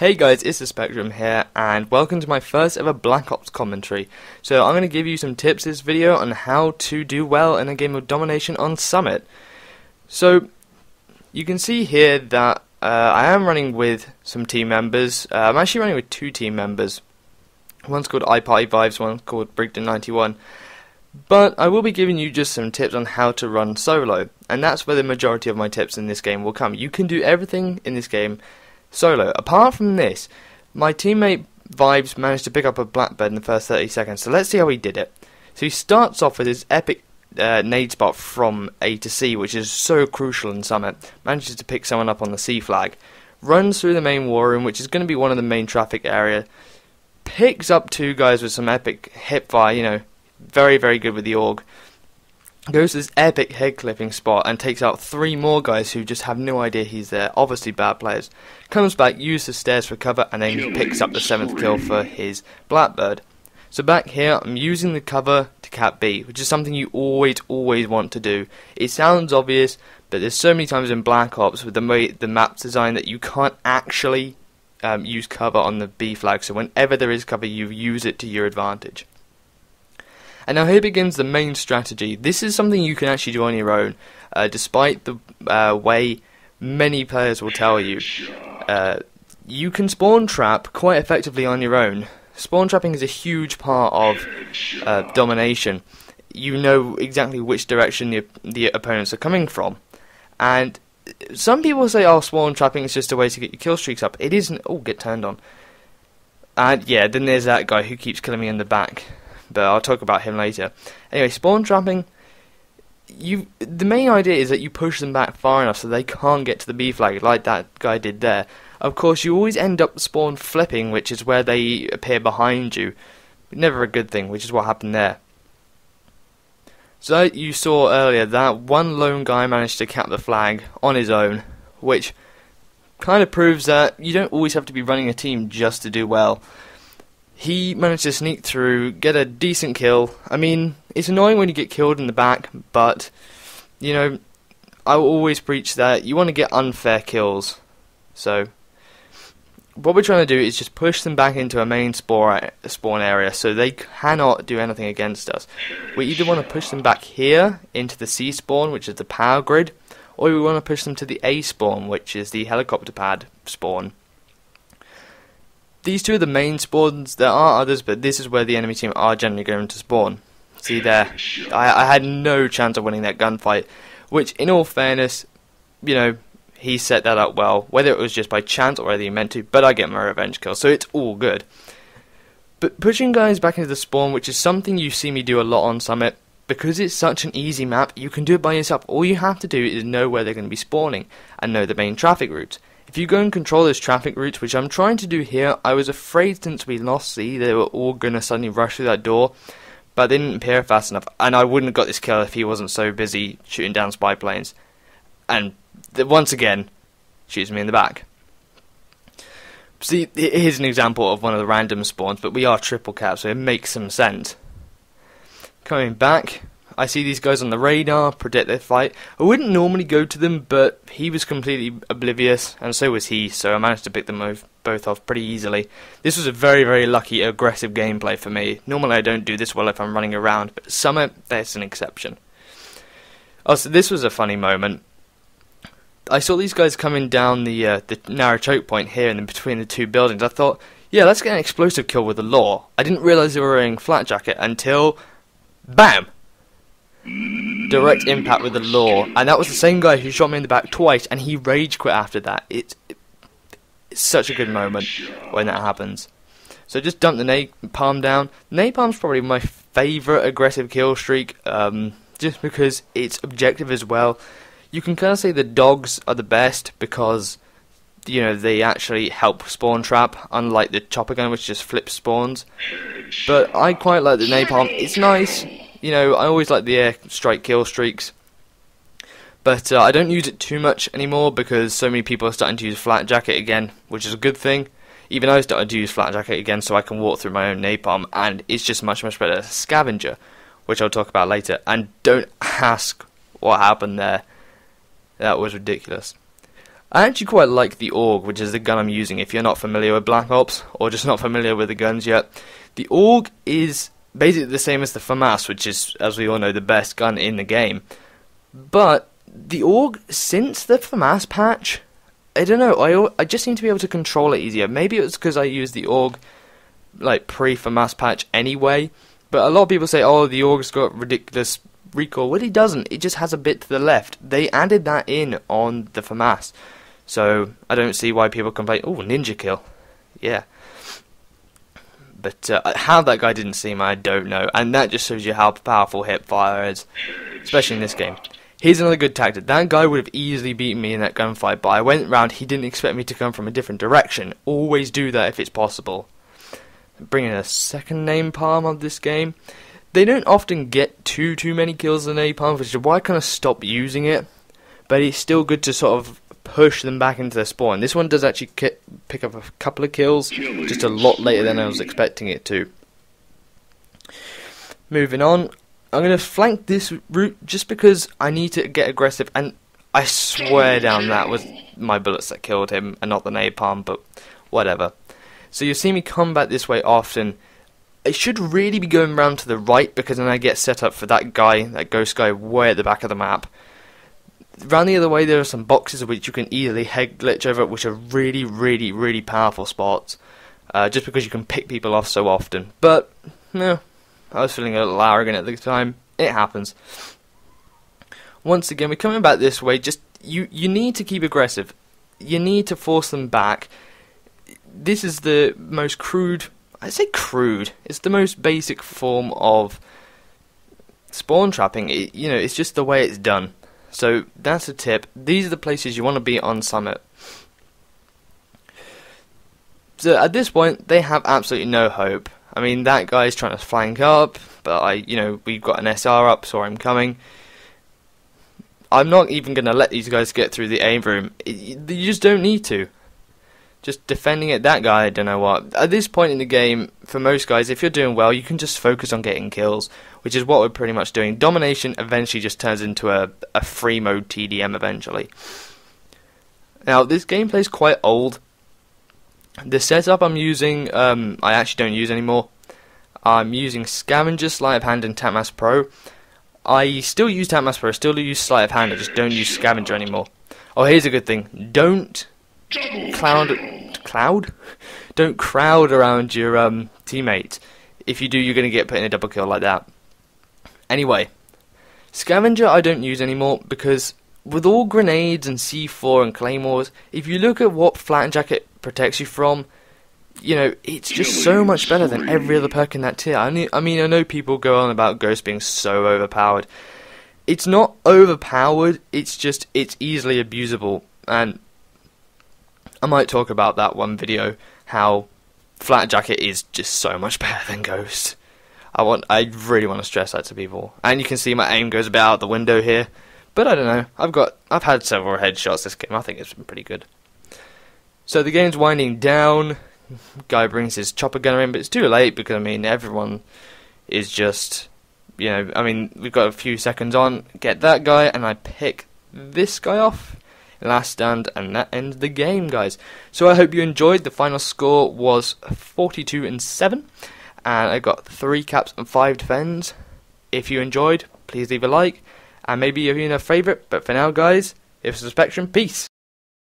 Hey guys, it's the Spectrum here, and welcome to my first ever Black Ops commentary. So I'm going to give you some tips this video on how to do well in a game of domination on Summit. So, you can see here that uh, I am running with some team members. Uh, I'm actually running with two team members. One's called iParty Vibes, one's called Brigden91. But I will be giving you just some tips on how to run solo, and that's where the majority of my tips in this game will come. You can do everything in this game solo. Apart from this, my teammate Vibes managed to pick up a Blackbird in the first 30 seconds, so let's see how he did it. So he starts off with his epic uh, nade spot from A to C, which is so crucial in Summit. Manages to pick someone up on the C flag. Runs through the main war room, which is going to be one of the main traffic area. Picks up two guys with some epic hip fire, you know, very, very good with the AUG goes to this epic head clipping spot and takes out three more guys who just have no idea he's there, obviously bad players. Comes back, uses the stairs for cover, and then picks up the seventh kill for his Blackbird. So back here, I'm using the cover to cap B, which is something you always, always want to do. It sounds obvious, but there's so many times in Black Ops with the way the map's designed that you can't actually um, use cover on the B flag. So whenever there is cover, you use it to your advantage. And now here begins the main strategy. This is something you can actually do on your own, uh, despite the uh, way many players will tell you. Uh, you can spawn trap quite effectively on your own. Spawn trapping is a huge part of uh, domination. You know exactly which direction the, the opponents are coming from. And some people say, oh, spawn trapping is just a way to get your kill streaks up. It isn't. Oh, get turned on. And yeah, then there's that guy who keeps killing me in the back but I'll talk about him later. Anyway, spawn trapping. You the main idea is that you push them back far enough so they can't get to the B flag like that guy did there. Of course, you always end up spawn flipping, which is where they appear behind you. Never a good thing, which is what happened there. So you saw earlier that one lone guy managed to cap the flag on his own, which kind of proves that you don't always have to be running a team just to do well he managed to sneak through, get a decent kill. I mean, it's annoying when you get killed in the back, but, you know, I will always preach that you want to get unfair kills. So, what we're trying to do is just push them back into a main spawn area so they cannot do anything against us. We either want to push them back here into the C spawn, which is the power grid, or we want to push them to the A spawn, which is the helicopter pad spawn these two are the main spawns. There are others, but this is where the enemy team are generally going to spawn. See there, I, I had no chance of winning that gunfight, which, in all fairness, you know, he set that up well. Whether it was just by chance or whether he meant to, but I get my revenge kill, so it's all good. But pushing guys back into the spawn, which is something you see me do a lot on Summit, because it's such an easy map, you can do it by yourself. All you have to do is know where they're going to be spawning and know the main traffic routes. If you go and control those traffic routes, which I'm trying to do here, I was afraid since we lost C, they were all going to suddenly rush through that door, but they didn't appear fast enough, and I wouldn't have got this kill if he wasn't so busy shooting down spy planes. And once again, shoots me in the back. See, here's an example of one of the random spawns, but we are triple cap, so it makes some sense. Coming back, I see these guys on the radar, predict their fight. I wouldn't normally go to them, but he was completely oblivious, and so was he, so I managed to pick them both off pretty easily. This was a very, very lucky, aggressive gameplay for me. Normally I don't do this well if I'm running around, but Summit, that's an exception. Also, this was a funny moment. I saw these guys coming down the uh, the narrow choke point here and between the two buildings. I thought, yeah, let's get an explosive kill with the LAW. I didn't realise they were wearing flat jacket until, BAM! Direct impact with the LAW, and that was the same guy who shot me in the back twice, and he rage quit after that. It's, it's such a good moment when that happens. So just dump the napalm down. Napalm's probably my favourite aggressive kill streak, um, just because it's objective as well. You can kind of say the dogs are the best because you know they actually help spawn trap, unlike the chopper gun which just flips spawns. But I quite like the napalm. It's nice you know, I always like the air strike kill streaks. But uh, I don't use it too much anymore because so many people are starting to use flat jacket again, which is a good thing. Even I started to use flat jacket again so I can walk through my own napalm, and it's just much, much better. Scavenger, which I'll talk about later. And don't ask what happened there. That was ridiculous. I actually quite like the AUG, which is the gun I'm using if you're not familiar with Black Ops, or just not familiar with the guns yet. The AUG is basically the same as the FAMAS, which is, as we all know, the best gun in the game. But the AUG since the FAMAS patch, I don't know, I, I just seem to be able to control it easier. Maybe it's because I use the AUG like pre-FAMAS patch anyway, but a lot of people say, oh, the AUG's got ridiculous recoil. Well, it doesn't. It just has a bit to the left. They added that in on the FAMAS. So I don't see why people complain. Oh, ninja kill, yeah. But uh, how that guy didn't see me, I don't know. And that just shows you how powerful hipfire is, especially in this game. Here's another good tactic. That guy would have easily beaten me in that gunfight, but I went round. He didn't expect me to come from a different direction. Always do that if it's possible. Bringing a second napalm of this game. They don't often get too too many kills in napalm, which is why I kind of stopped using it. But it's still good to sort of push them back into their spawn. This one does actually pick up a couple of kills, just a lot later than I was expecting it to. Moving on, I'm going to flank this route just because I need to get aggressive, and I swear down that was my bullets that killed him, and not the napalm, but whatever. So you'll see me come back this way often. I should really be going round to the right because then I get set up for that guy, that ghost guy, way at the back of the map. Round the other way, there are some boxes which you can easily head glitch over, which are really, really, really powerful spots. Uh, just because you can pick people off so often. But, no, I was feeling a little arrogant at the time. It happens. Once again, we're coming back this way. Just you, you need to keep aggressive. You need to force them back. This is the most crude. I say crude. It's the most basic form of spawn trapping. It, you know, it's just the way it's done. So that's a tip. These are the places you want to be on Summit. So at this point, they have absolutely no hope. I mean, that guy's trying to flank up, but I, you know, we've got an SR up, so I'm coming. I'm not even going to let these guys get through the aim room. You just don't need to. Just defending it, that guy, I don't know what. At this point in the game, for most guys, if you're doing well, you can just focus on getting kills, which is what we're pretty much doing. Domination eventually just turns into a, a free mode TDM eventually. Now, this gameplay is quite old. The setup I'm using, um, I actually don't use anymore. I'm using Scavenger, Sleight of Hand, and Tac Mask Pro. I still use Tac Mask Pro, I still use Sleight of Hand, I just don't use Scavenger anymore. Oh, here's a good thing. Don't cloud cloud? Don't crowd around your um, teammate. If you do you're going to get put in a double kill like that. Anyway scavenger i don't use anymore because with all grenades and c4 and claymores if you look at what flat jacket protects you from you know it's just so much better than every other perk in that tier. I mean, I mean i know people go on about ghost being so overpowered. It's not overpowered it's just it's easily abusable. And I might talk about that one video how Flat Jacket is just so much better than Ghost. I want I really want to stress that to people. And you can see my aim goes a bit out the window here. But I don't know. I've got I've had several headshots this game. I think it's been pretty good. So the game's winding down. Guy brings his chopper gunner in, but it's too late because I mean everyone is just you know, I mean, we've got a few seconds on, get that guy and I pick this guy off last stand, and that ends the game, guys. So I hope you enjoyed. The final score was 42 and 7, and I got 3 caps and 5 defends. If you enjoyed, please leave a like, and maybe you're even a favourite. But for now, guys, if it's a Spectrum, peace.